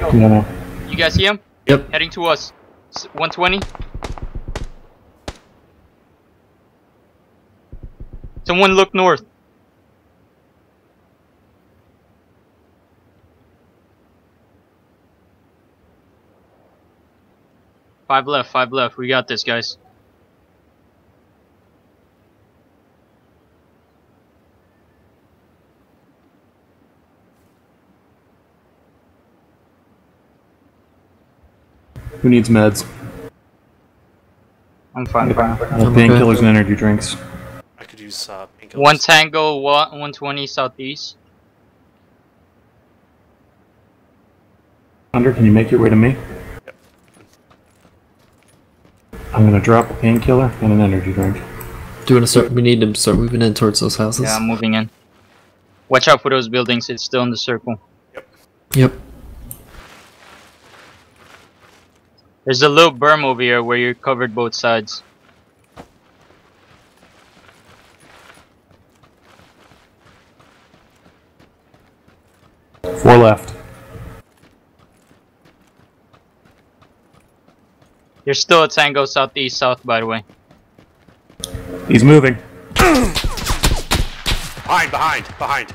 No. You guys see him? Yep. Heading to us. 120. Someone look north. Five left, five left. We got this, guys. Who needs meds? I'm fine. fine. Uh, painkillers and energy drinks. I could use uh, painkillers. One Tango, wa- 120 southeast. Under, can you make your way to me? Yep. I'm gonna drop a painkiller and an energy drink. Do you want to start? We need to start moving in towards those houses. Yeah, I'm moving in. Watch out for those buildings. It's still in the circle. Yep. Yep. There's a little berm over here where you're covered both sides. Four left. You're still a Tango southeast south, by the way. He's moving. Behind, behind, behind.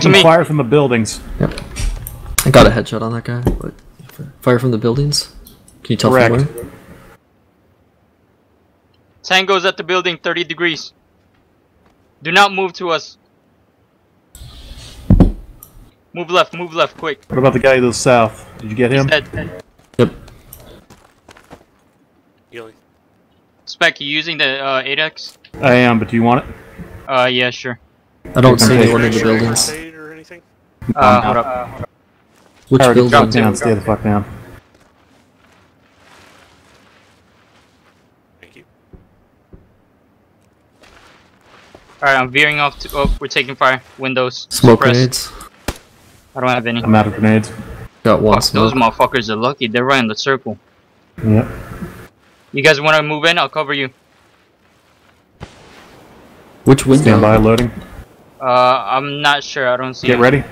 Crawl to me. Fire from the buildings. Yep. I got a headshot on that guy. But fire from the buildings. Can you tell Correct. from where? Tango's at the building, 30 degrees. Do not move to us. Move left, move left, quick. What about the guy to the south? Did you get him? Dead. Yep. Healing. Spec, you using the uh, 8x? I am, but do you want it? Uh, yeah, sure. I don't see Okay. anyone in the Sure, buildings. Uh, hold up. Which Alright, drop building? down. Stay the fuck down. Thank you. Alright, I'm veering off to. Oh, we're taking fire. Windows. Smoke suppressed. grenades. I don't have any. I'm out of grenades. Got one Fuck, those motherfuckers are lucky. They're right in the circle. Yep. You guys want to move in? I'll cover you. Which window? Stand by, loading. Uh, I'm not sure. I don't see. Get him. ready.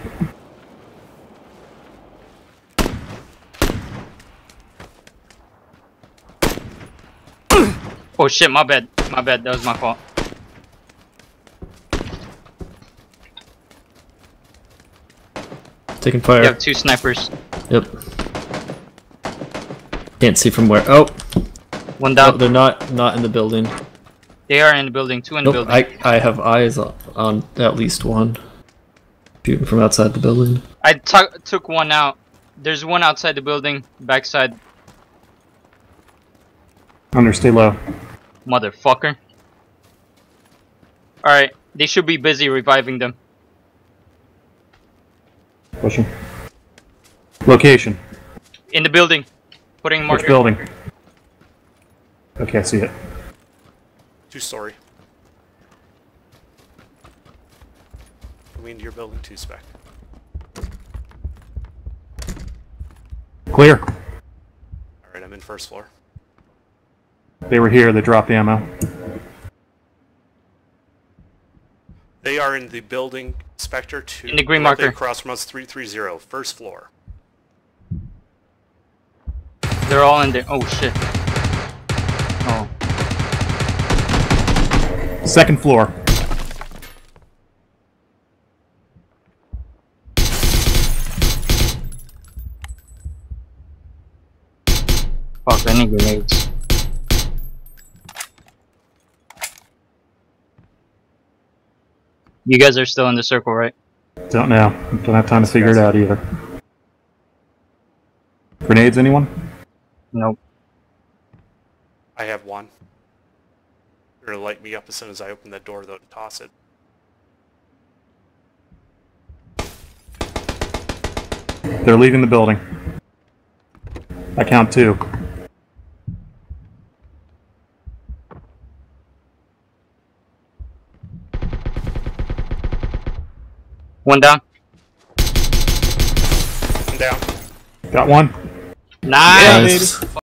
Oh shit, my bad. My bad. That was my fault. Taking fire. You have two snipers. Yep. Can't see from where. Oh! no, down. they're not not in the building. They are in the building. Two in the Nope, building. I I have eyes on, on at least one. Shooting from outside the building. I tu- took one out. There's one outside the building, backside. Under, stay low. Motherfucker. Alright, they should be busy reviving them. Pushing. Location. In the building. Putting more. Which building? Okay, I see it. Two story. Coming into your building, two spec. Clear. Alright, I'm in first floor. They were here. They dropped the ammo. They are in the building, Spectre 2. In the green directly marker. Across from us, 330, first floor. They're all in there. Oh shit. Oh. Second floor. Fuck, I need grenades. You guys are still in the circle, right? Don't know. Don't have time to figure it out either. Grenades, anyone? Nope. I have one. They're gonna light me up as soon as I open that door, though, to toss it. They're leaving the building. I count two. One down. I'm down. Got one. Nice. Nice.